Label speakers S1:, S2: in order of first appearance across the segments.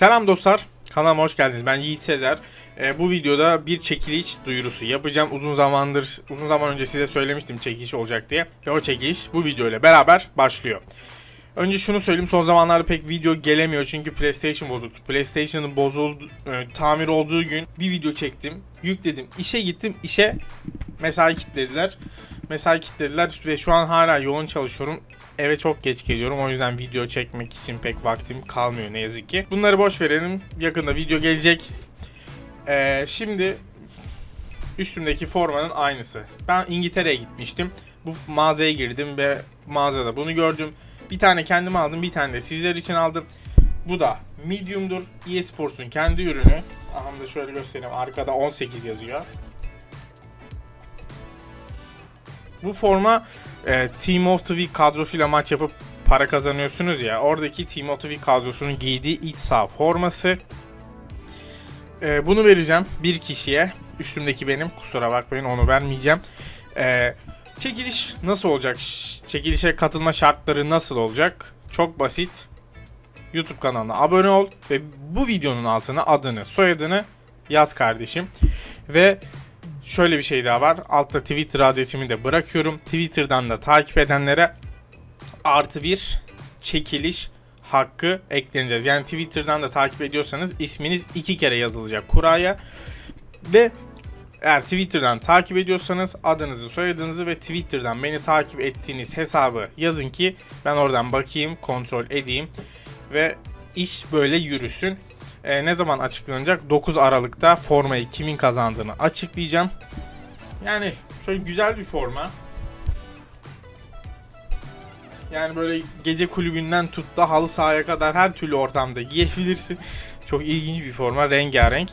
S1: Selam dostlar. Kanalıma hoş geldiniz. Ben Yiğit Sezer. Ee, bu videoda bir çekiliş duyurusu yapacağım. Uzun zamandır, uzun zaman önce size söylemiştim çekiliş olacak diye. Ve o çekiliş bu video ile beraber başlıyor. Önce şunu söyleyeyim. Son zamanlarda pek video gelemiyor çünkü PlayStation bozuldu. PlayStation'ın bozuldu, e, tamir olduğu gün bir video çektim. Yükledim. İşe gittim. İşe mesai kitlediler. Mesai kitlediler ve şu an hala yoğun çalışıyorum eve çok geç geliyorum. O yüzden video çekmek için pek vaktim kalmıyor ne yazık ki. Bunları boş verelim. Yakında video gelecek. Ee, şimdi üstümdeki formanın aynısı. Ben İngiltere'ye gitmiştim. Bu mağazaya girdim ve mağazada bunu gördüm. Bir tane kendim aldım, bir tane de sizler için aldım. Bu da medium'dur. eSports'un kendi ürünü. Aha da şöyle göstereyim. Arkada 18 yazıyor. Bu forma e, Team of the Week kadrosuyla maç yapıp para kazanıyorsunuz ya. Oradaki Team of the Week kadrosunun giydiği iç saha forması. E, bunu vereceğim bir kişiye. Üstümdeki benim. Kusura bakmayın onu vermeyeceğim. E, çekiliş nasıl olacak? Çekilişe katılma şartları nasıl olacak? Çok basit. YouTube kanalına abone ol ve bu videonun altına adını, soyadını yaz kardeşim. Ve şöyle bir şey daha var. Altta Twitter adresimi de bırakıyorum. Twitter'dan da takip edenlere artı bir çekiliş hakkı ekleneceğiz. Yani Twitter'dan da takip ediyorsanız isminiz iki kere yazılacak kuraya. Ve eğer Twitter'dan takip ediyorsanız adınızı, soyadınızı ve Twitter'dan beni takip ettiğiniz hesabı yazın ki ben oradan bakayım, kontrol edeyim ve iş böyle yürüsün. E, ne zaman açıklanacak? 9 Aralık'ta formayı kimin kazandığını açıklayacağım. Yani şöyle güzel bir forma. Yani böyle gece kulübünden tut da halı sahaya kadar her türlü ortamda giyebilirsin. Çok ilginç bir forma, rengarenk.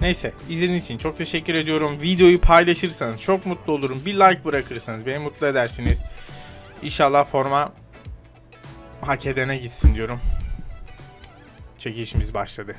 S1: Neyse izlediğiniz için çok teşekkür ediyorum. Videoyu paylaşırsanız çok mutlu olurum. Bir like bırakırsanız beni mutlu edersiniz. İnşallah forma hak edene gitsin diyorum. Çekişimiz başladı.